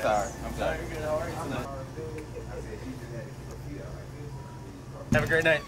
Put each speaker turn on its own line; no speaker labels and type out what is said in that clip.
I'm sorry. I'm sorry.
Have a great night.